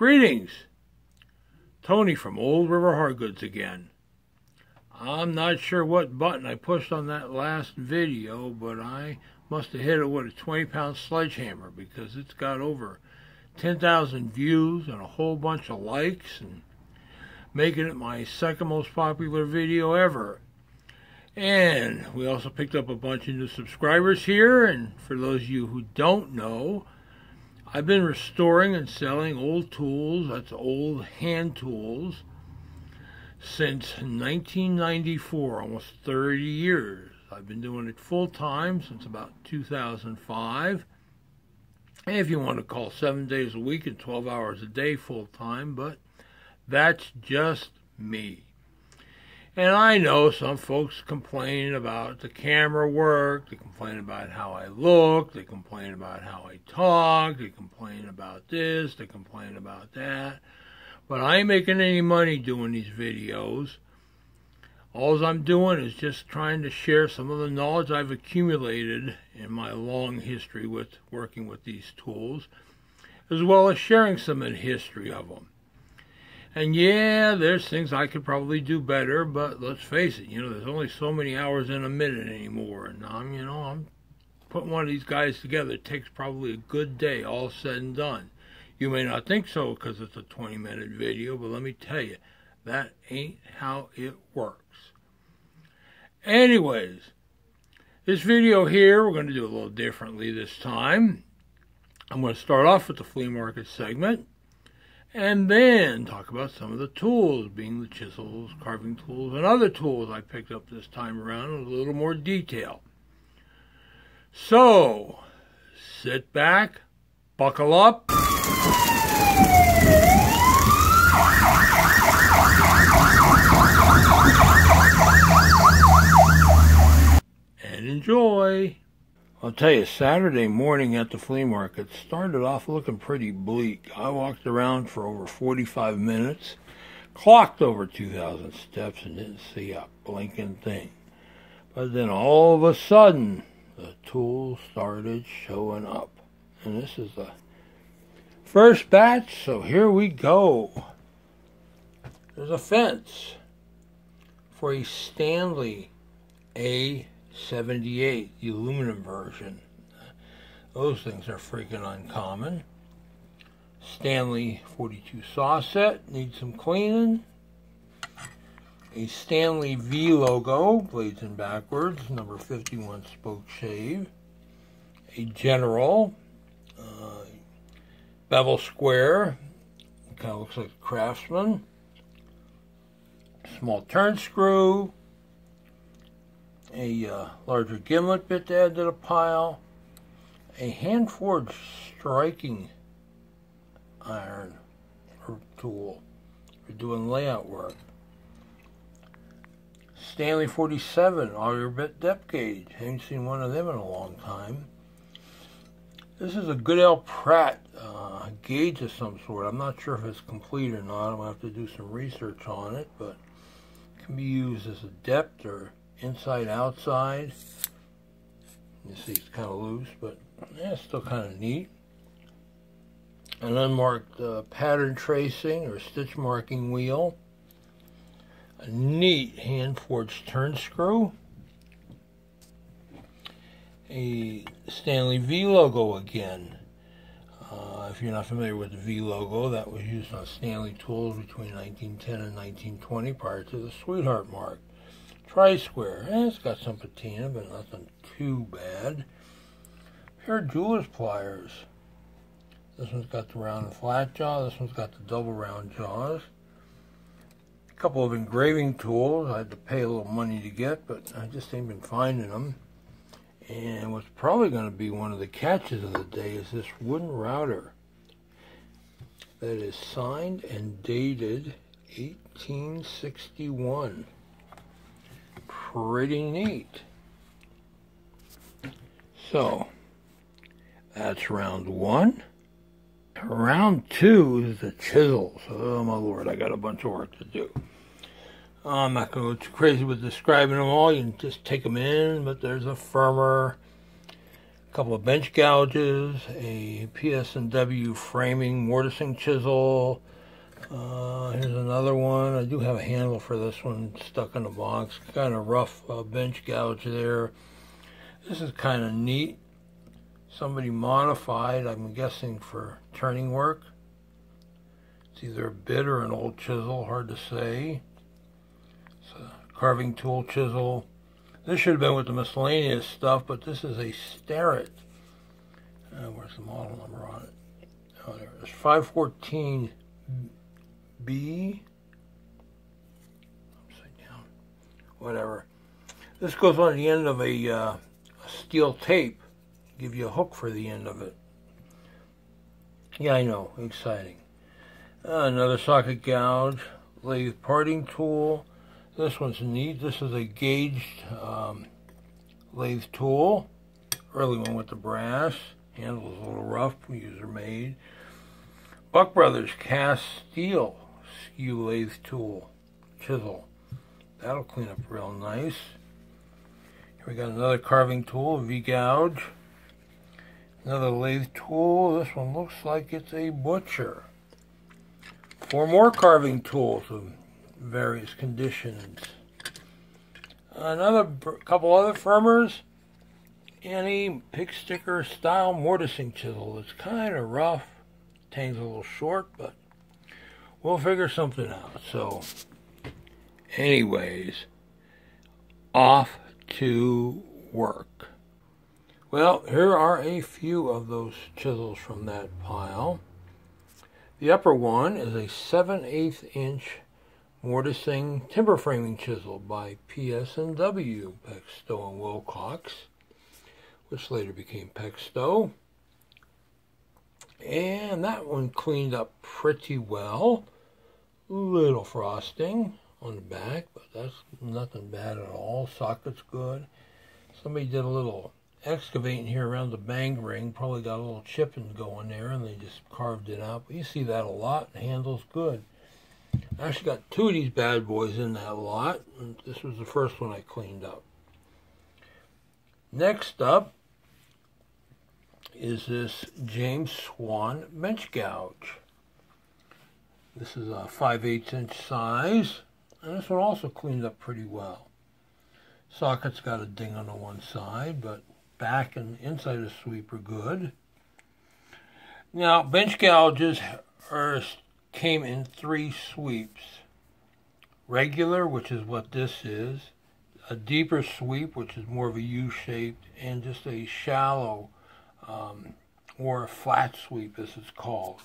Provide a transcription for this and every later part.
Greetings! Tony from Olde River Hardgoods again. I'm not sure what button I pushed on that last video, but I must have hit it with a 20 pound sledgehammer because it's got over 10,000 views and a whole bunch of likes and making it my second most popular video ever. And we also picked up a bunch of new subscribers here. And for those of you who don't know, I've been restoring and selling old tools, that's old hand tools, since 1994, almost 30 years. I've been doing it full time since about 2005. And if you want to call seven days a week and 12 hours a day full time, but that's just me. And I know some folks complain about the camera work, they complain about how I look, they complain about how I talk, they complain about this, they complain about that. But I ain't making any money doing these videos. All I'm doing is just trying to share some of the knowledge I've accumulated in my long history with working with these tools, as well as sharing some of the history of them. And yeah, there's things I could probably do better, but let's face it, you know, there's only so many hours in a minute anymore. And I'm, you know, I'm putting one of these guys together. It takes probably a good day, all said and done. You may not think so because it's a 20 minute video, but let me tell you, that ain't how it works. Anyways, this video here, we're going to do a little differently this time. I'm going to start off with the flea market segment and then talk about some of the tools, being the chisels, carving tools, and other tools I picked up this time around in a little more detail. So, sit back, buckle up. And enjoy. I'll tell you, Saturday morning at the flea market started off looking pretty bleak. I walked around for over 45 minutes, clocked over 2,000 steps, and didn't see a blinking thing. But then all of a sudden, the tools started showing up. And this is the first batch, so here we go. There's a fence for a Stanley A 78, the aluminum version. Those things are freaking uncommon. Stanley 42 saw set, needs some cleaning. A Stanley V logo, blades in backwards, number 51 spoke shave. A General, uh, bevel square, kind of looks like a Craftsman. Small turn screw, a uh, larger gimlet bit to add to the pile, a hand forged striking iron or tool for doing layout work. Stanley 47 auger bit depth gauge. Haven't seen one of them in a long time. This is a Goodell Pratt uh, gauge of some sort. I'm not sure if it's complete or not. I'm going to have to do some research on it, but it can be used as a depth or inside outside. You see it's kind of loose, but yeah, it's still kind of neat. An unmarked uh, pattern tracing or stitch marking wheel. A neat hand forged turn screw. A Stanley V logo again. Uh, if you're not familiar with the V logo, that was used on Stanley tools between 1910 and 1920 prior to the Sweetheart mark. Tri-square. Eh, it's got some patina, but nothing too bad. Pair of jeweler's pliers. This one's got the round and flat jaw. This one's got the double round jaws. A couple of engraving tools. I had to pay a little money to get, but I just ain't been finding them. And what's probably going to be one of the catches of the day is this wooden router that is signed and dated 1861 pretty neat. So, that's round one. Round two is the chisels. Oh my lord, I got a bunch of work to do. I'm not going to go too crazy with describing them all. You can just take them in, but there's a firmer A couple of bench gouges, a PS&W framing mortising chisel. Uh, here's another one. I do have a handle for this one stuck in the box. Kind of rough uh, bench gouge there. This is kind of neat. Somebody modified, I'm guessing for turning work. It's either a bit or an old chisel, hard to say. It's a carving tool chisel. This should have been with the miscellaneous stuff, but this is a Starrett. Uh, where's the model number on it? Oh, there it is. 514B. Upside down. Whatever. This goes on the end of a, uh, steel tape. Give you a hook for the end of it. Yeah, I know. Exciting. Uh, another socket gouge, lathe parting tool. This one's neat. This is a gauged um, lathe tool. Early one with the brass. Handle's a little rough, user made. Buck Brothers cast steel skew lathe tool, chisel. That'll clean up real nice. Here we got another carving tool, V gouge. Another lathe tool. This one looks like it's a butcher. Four more carving tools of various conditions. Another couple other firmers. Any pig sticker style mortising chisel. It's kind of rough. Tang's a little short, but we'll figure something out. So, anyways, off to work. Well, here are a few of those chisels from that pile. The upper one is a 7 8 inch mortising timber framing chisel by PS&W, Peck Stow and Wilcox, which later became Pexto. And that one cleaned up pretty well. Little frosting on the back, but that's nothing bad at all. Socket's good. Somebody did a little excavating here around the bang ring. Probably got a little chipping going there, and they just carved it out. But you see that a lot. The handle's good. I actually got two of these bad boys in that lot. This was the first one I cleaned up. Next up is this James Swan bench gouge. This is a 5 8 inch size. And this one also cleaned up pretty well. Socket's got a ding on the one side, but back and inside of the sweep are good. Now, bench gouges are, came in three sweeps. Regular, which is what this is, a deeper sweep, which is more of a U-shaped, and just a shallow um, or a flat sweep, as it's called.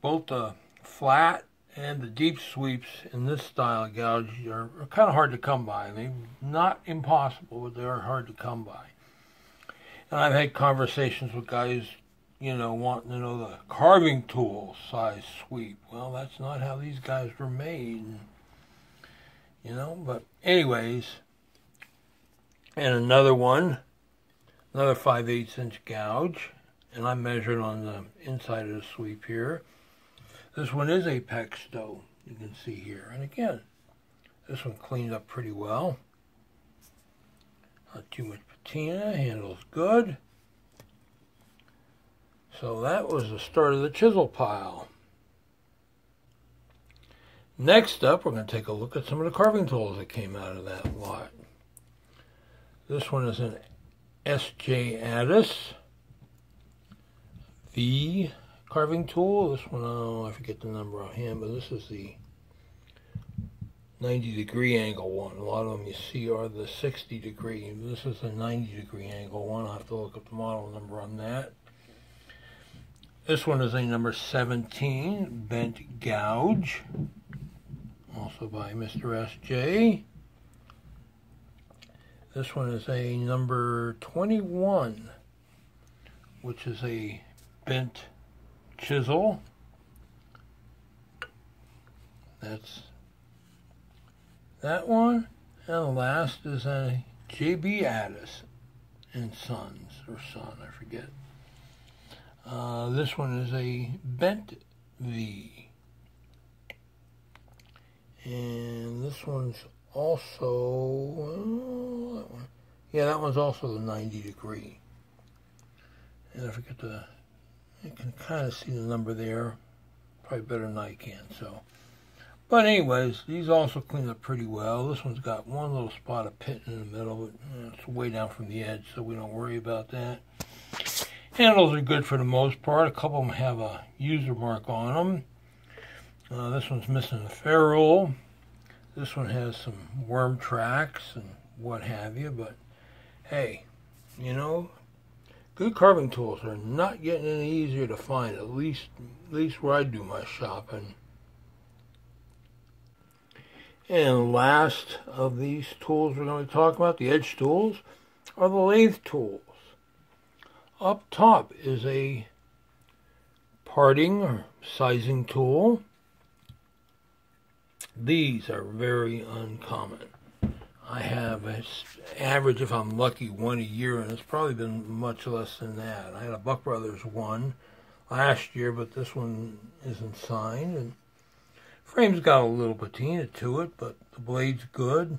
Both the flat and the deep sweeps in this style of gouge are, are kind of hard to come by. They're not impossible, but they are hard to come by. And I've had conversations with guys, you know, wanting to know the carving tool size sweep. Well, that's not how these guys were made. You know, but anyways, and another one, another 5 8 inch gouge, and I measured on the inside of the sweep here. This one is a Pexto, you can see here. And again, this one cleaned up pretty well. Not too much patina, handles good. So that was the start of the chisel pile. Next up, we're going to take a look at some of the carving tools that came out of that lot. This one is an S.J. Addis V carving tool. This one, oh, I forget the number on hand, but this is the 90 degree angle one. A lot of them you see are the 60 degree. This is the 90 degree angle one. I'll have to look up the model number on that. This one is a number 17 bent gouge, also by Mr. S.J. This one is a number 21, which is a bent chisel. That's that one. And the last is a J.B. Addis and Sons, or Son, I forget. Uh, this one is a Bent V. And this one's also, uh, that one. yeah, that one's also the 90 degree. And I forget the, you can kind of see the number there, probably better than I can. So, but anyways, these also clean up pretty well. This one's got one little spot of pit in the middle, but it's way down from the edge, so we don't worry about that. Handles are good for the most part. A couple of them have a user mark on them. Uh, this one's missing a ferrule. This one has some worm tracks and what have you, but hey, you know, good carving tools are not getting any easier to find, at least, at least where I do my shopping. And last of these tools we're going to talk about, the edge tools, are the lathe tools. Up top is a parting or sizing tool. These are very uncommon. I have an average, if I'm lucky, one a year, and it's probably been much less than that. I had a Buck Brothers one last year, but this one isn't signed. And frame's got a little patina to it, but the blade's good.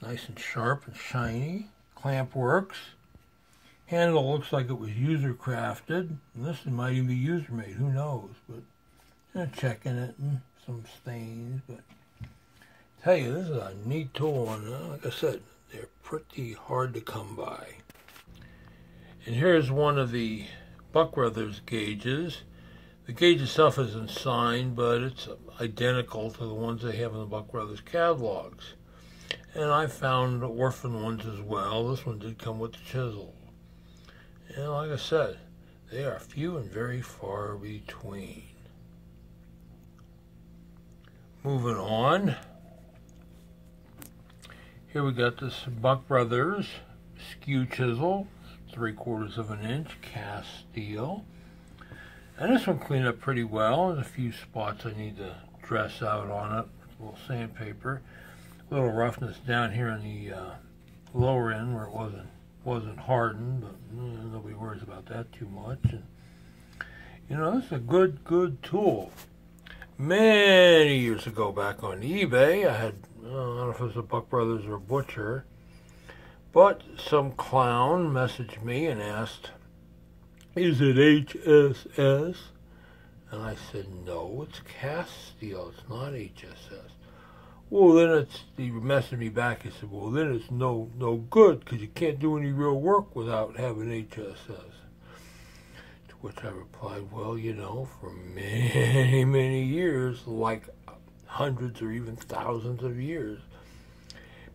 Nice and sharp and shiny. Clamp works. Handle looks like it was user crafted. This might even be user made, who knows? But know, checking it and some stains, but tell you, this is a neat tool, and uh, like I said, they're pretty hard to come by. And here's one of the Buck Brothers gauges. The gauge itself isn't signed, but it's identical to the ones they have in the Buck Brothers catalogs. And I found orphan ones as well. This one did come with the chisel. And like I said, they are few and very far between. Moving on. Here we got this Buck Brothers skew chisel, three quarters of an inch, cast steel. And this one cleaned up pretty well. There's a few spots I need to dress out on it. A little sandpaper. A little roughness down here in the uh, lower end where it wasn't wasn't hardened, but eh, nobody worries about that too much. And you know, this is a good, good tool many years ago back on eBay. I had, I don't know if it was a Buck Brothers or a Butcher, but some clown messaged me and asked, Is it HSS? And I said, No, it's cast steel, it's not HSS. Well, then it's, he messaged me back. He said, Well, then it's no, no good because you can't do any real work without having HSS which I replied, Well, you know, for many, many years, like hundreds or even thousands of years,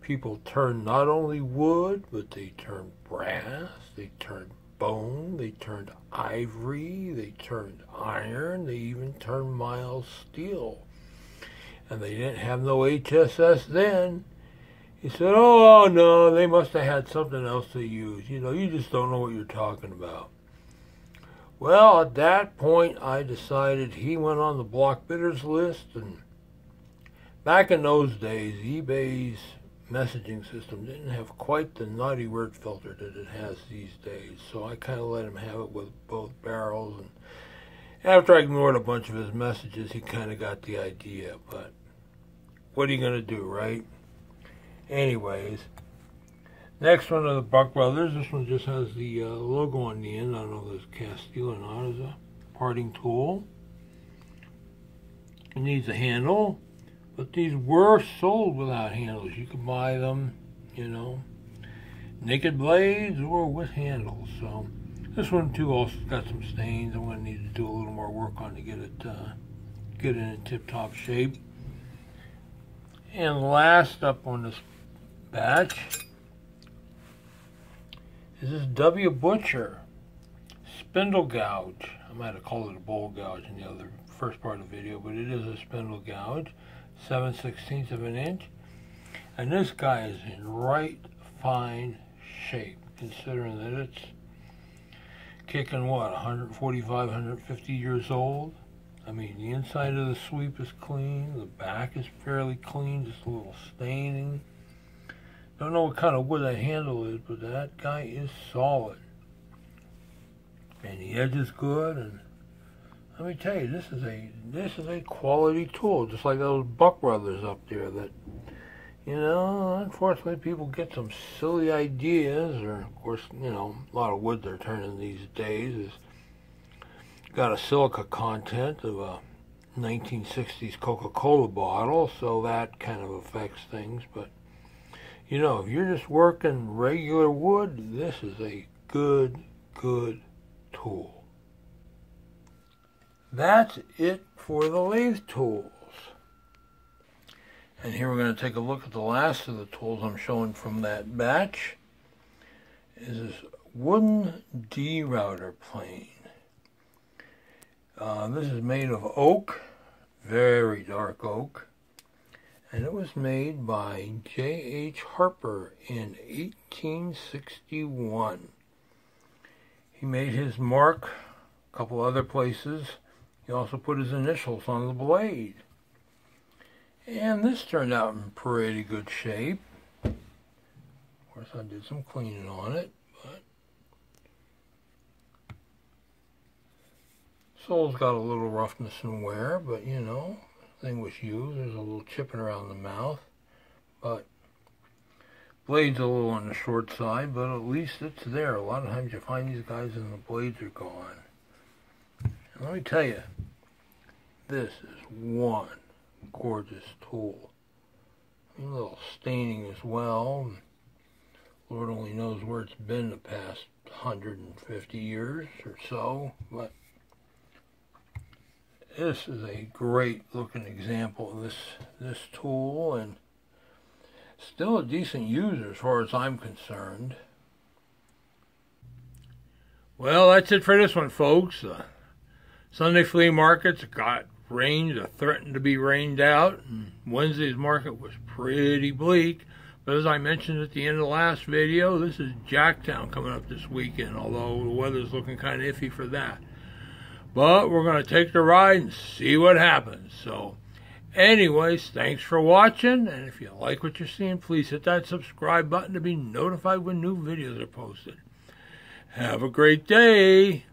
people turned not only wood, but they turned brass, they turned bone, they turned ivory, they turned iron, they even turned mild steel. And they didn't have no HSS then. He said, oh, oh, no, they must have had something else to use. You know, you just don't know what you're talking about. Well, at that point, I decided he went on the block bidders list, and back in those days, eBay's messaging system didn't have quite the naughty word filter that it has these days, so I kind of let him have it with both barrels. And after I ignored a bunch of his messages, he kind of got the idea. But what are you going to do, right? Anyways, Next one of the Buck Brothers. This one just has the uh, logo on the end. I don't know if it's cast steel or not. It's a parting tool. It needs a handle. But these were sold without handles. You could buy them, you know, naked blades or with handles. So this one too also got some stains. I'm going to need to do a little more work on to get it uh, get it in tip-top shape. And last up on this batch is this W. Butcher spindle gouge. I might have called it a bowl gouge in the other first part of the video, but it is a spindle gouge, 7 16ths of an inch. And this guy is in right fine shape, considering that it's kicking what, 145, 150 years old. I mean, the inside of the sweep is clean, the back is fairly clean, just a little staining. Don't know what kind of wood that handle is, but that guy is solid. And the edge is good, and let me tell you, this is a this is a quality tool, just like those Buck Brothers up there that, you know, unfortunately, people get some silly ideas, or of course, you know, a lot of wood they're turning these days is got a silica content of a 1960s Coca-Cola bottle, so that kind of affects things. But you know, if you're just working regular wood, this is a good, good tool. That's it for the lathe tools. And here we're going to take a look at the last of the tools I'm showing from that batch. Is this wooden derouter plane. Uh, this is made of oak, very dark oak, and it was made by J.H. Harper in 1861. He made his mark a couple other places. He also put his initials on the blade. And this turned out in pretty good shape. Of course, I did some cleaning on it, but sole's got a little roughness and wear, but you know, thing was used. There's a little chipping around the mouth, but blade's a little on the short side, but at least it's there. A lot of times you find these guys and the blades are gone. And let me tell you, this is one gorgeous tool. A little staining as well. Lord only knows where it's been the past 150 years or so, but this is a great looking example of this this tool and still a decent user as far as I'm concerned. Well, that's it for this one, folks. Uh, Sunday flea markets got rained or threatened to be rained out. And Wednesday's market was pretty bleak. But as I mentioned at the end of the last video, this is Jacktown coming up this weekend, although the weather's looking kind of iffy for that. But we're going to take the ride and see what happens. So, anyways, thanks for watching. And if you like what you're seeing, please hit that subscribe button to be notified when new videos are posted. Have a great day.